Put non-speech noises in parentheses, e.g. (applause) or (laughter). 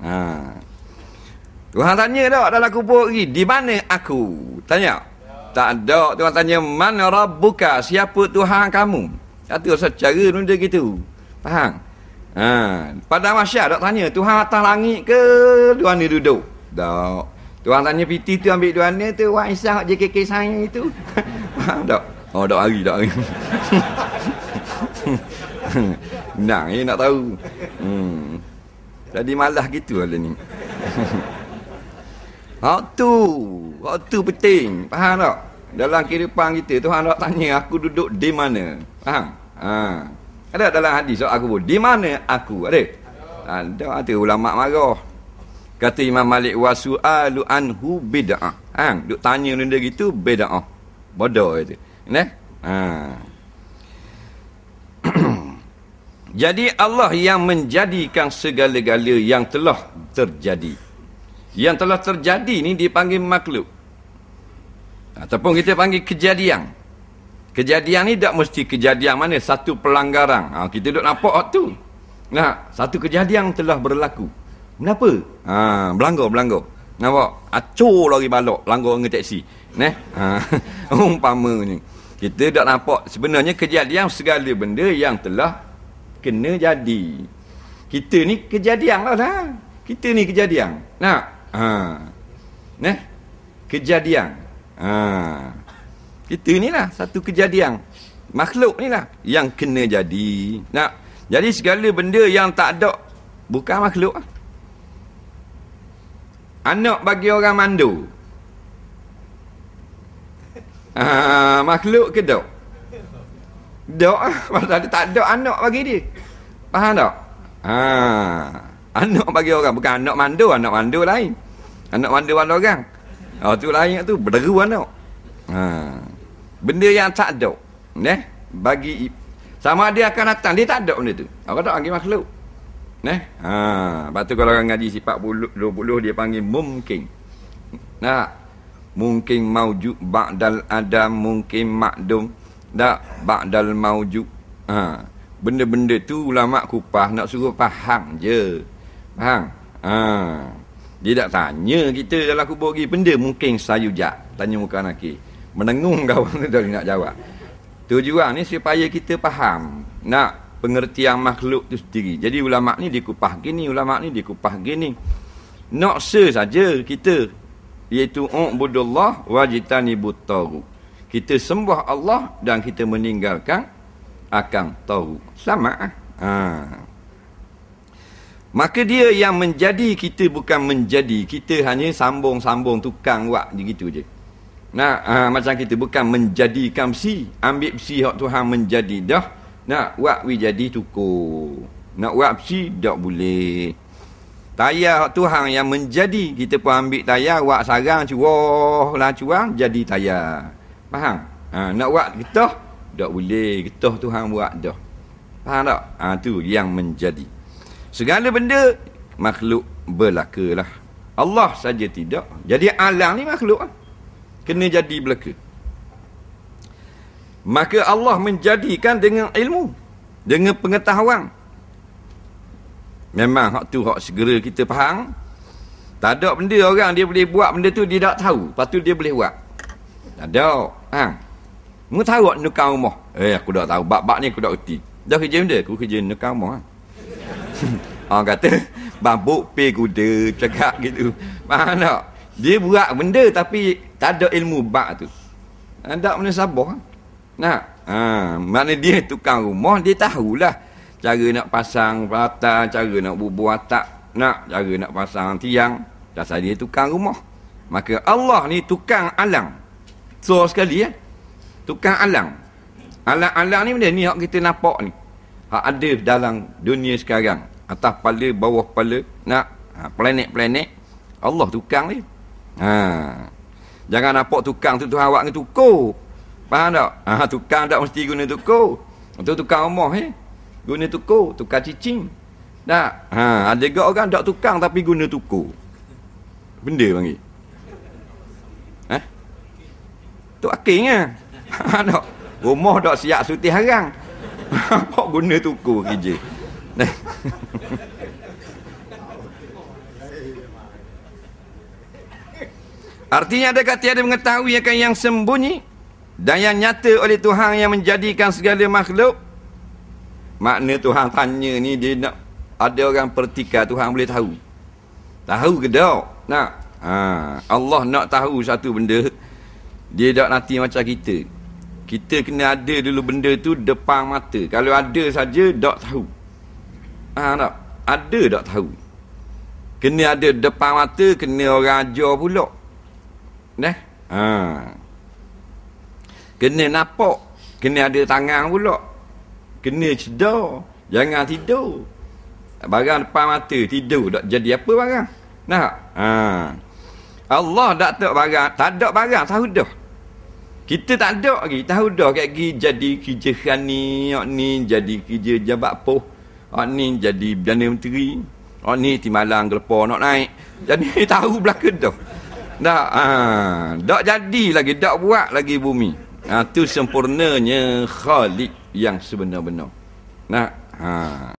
Ha. Tuhan tanya tak dalam kubur lagi, di mana aku? Tanya. Tak ada. Tuhan tanya, mana Rabbuka? Siapa Tuhan kamu? Kata secara benda gitu. Faham? Ha. Pada masyarakat tak tanya, Tuhan atas langit ke? Tuhan ni duduk. Tak. Tuhan tanya piti tu ambil dua ni tu, Wah Isyak JKK saya itu. (laughs) Faham tak? Oh, tak hari, tak hari. (laughs) nak, ni nak tahu. Hmm. Jadi malah gitu lah ni. (laughs) Hak tu. Hak tu penting. Faham tak? Dalam kehidupan kita, Tuhan tak tanya aku duduk di mana. Faham? Ha. Ada dalam hadis aku pun. Di mana aku? Ada? Ada. Ada ulama marah. Kata Imam Malik wa su'alu anhu bid'ah. Ha, duk tanya benda gitu bid'ah. Bodoh itu. Nah. Ha. Jadi Allah yang menjadikan segala-gala yang telah terjadi. Yang telah terjadi ni dipanggil makhluk. Ataupun kita panggil kejadian. Kejadian ni tak mesti kejadian mana satu pelanggaran. Ha, kita duduk nampak waktu. Nah, satu kejadian telah berlaku. Kenapa? Ha, belanggar, belanggar. Nampak? Acur lagi balok, langgar dengan teksi. Neh? Ha, (laughs) umpamanya. Kita tak nampak sebenarnya kejadian segala benda yang telah kena jadi. Kita ni kejadian lah lah. Kita ni kejadian. Nak? Ha. Neh? Kejadian. Ha. Kita ni lah satu kejadian. Makhluk ni lah yang kena jadi. Nak? Jadi segala benda yang tak ada bukan makhluk. Anak bagi orang mandu. Ha, makhluk ke dok? Dok (laughs) pasal dia tak ada anak bagi dia. Faham tak? Ha, anak bagi orang bukan anak mandu, anak mandu lain. Anak mandu mana orang? Oh tu lain tu berderu anak. Ha. Benda yang tak ada. Neh, bagi sama dia akan datang, dia tak ada benda tu. Apa tak bagi makhluk? Neh. Ha, lepas tu kalau orang ngaji sifat 20 dia panggil mungkin. Nah, mungkin maujud ba'dal adam mungkin makdum tak ba'dal maujud ha benda-benda tu ulama kupah nak suruh faham je. Faham? Ha. Dia tak tanya kita dalam kubur lagi benda mungkin sayujak tanya muka nakir menengung (laughs) kawan tu dah nak jawab. Tujuan ni supaya kita faham. Nak pengertian makhluk tu sendiri. Jadi ulama ni dikupah gini ulama ni dikupah gini. Nak saja kita. Iaitu ubudullah wajtanibut tagu. Kita sembah Allah dan kita meninggalkan akan tahu. Sama ah. Ha. Maka dia yang menjadi kita bukan menjadi. Kita hanya sambung-sambung tukang buat begitu je. Nah, ha, macam kita bukan menjadikan besi. Ambil besi hak Tuhan menjadi dah. Nak buat we jadi tukur. Nak buat besi tak boleh. Tayar Tuhan yang menjadi kita pun ambil tayar buat sarang curah lah curang jadi tayar. Faham? Ha, nak buat getah tak boleh getah Tuhan buat dah. Faham tak? Ha, tu yang menjadi. Segala benda makhluk berlaku lah. Allah saja tidak. Jadi alam ni makhluk lah. Kena jadi belaka. Maka Allah menjadikan dengan ilmu. Dengan pengetahuan. Memang hak tu hak segera kita faham. Tak ada benda orang dia boleh buat benda tu dia tak tahu. Lepas tu dia boleh buat. Tak ada. Ha. Mu tahu tak nukar rumah? Eh aku dah tahu. Bak-bak ni aku dah erti. Dah kerja benda? Aku kerja nukar rumah. Ha. (laughs) Orang kata babuk pe kuda cakap gitu. Tak? Dia buat benda tapi tak ada ilmu bak tu. Tak mana sabar. Nak? Ha. Mana dia tukang rumah dia tahulah cara nak pasang rata, cara nak bubuh atap, nak cara nak pasang tiang. Dasar dia tukang rumah. Maka Allah ni tukang alam. So sekali ya. Tukang alam. Alam-alam ni benda ni yang kita nampak ni. Hak ada dalam dunia sekarang. Atas kepala, bawah kepala. Nak ha, planet-planet. Allah tukang ni. Ha. Jangan nampak tukang tu Tuhan awak ni tukur. Faham tak? Ha, (laughs) tukang tak mesti guna tukur. Itu tukang rumah eh. Guna tukur, tukar cicing. Tak? Ha, ada juga orang tak tukang tapi guna tukur. Benda panggil. Eh? Tu aking ah. Ha, tak. Rumah tak siap sutih harang. (laughs) Apa guna tukur kerja? (laughs) Artinya adakah tiada mengetahui akan yang sembunyi dan yang nyata oleh Tuhan yang menjadikan segala makhluk? Makna Tuhan tanya ni dia nak ada orang pertikar Tuhan boleh tahu. Tahu ke tak? Nak. Ha, Allah nak tahu satu benda. Dia tak nanti macam kita. Kita kena ada dulu benda tu depan mata. Kalau ada saja tak tahu. Ha, tak? Ada tak tahu. Kena ada depan mata, kena orang ajar pula. Nah. Ha. Kena nampak. Kena ada tangan pula. Kena cedar. Jangan tidur. Barang depan mata tidur tak jadi apa barang. Nah. Ha. Allah tak tahu barang. Tak ada barang. Tahu dah. Kita tak ada lagi. Tahu dah. Kayak gini jadi kerja khani. Ni jadi kerja jabat poh. Ni jadi Perdana Menteri. Oh ni timalang gelepa nak naik. Jadi (laughs) tahu belakang dah. Tak, ha, jadi lagi, tak buat lagi bumi. Ha, tu sempurnanya Khalik yang sebenar-benar. Nah, ha.